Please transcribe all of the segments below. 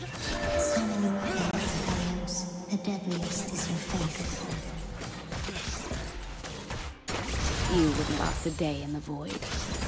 The deadliest is your faith. You wouldn't last a day in the void.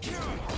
Kill!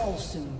Fall soon.